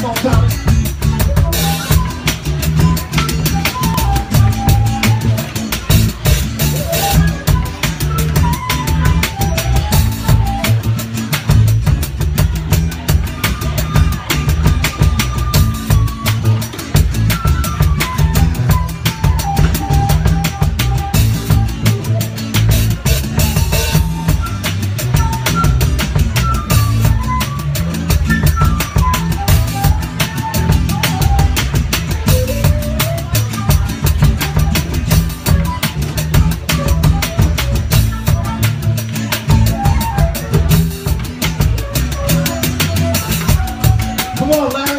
Come on, Come on, Larry.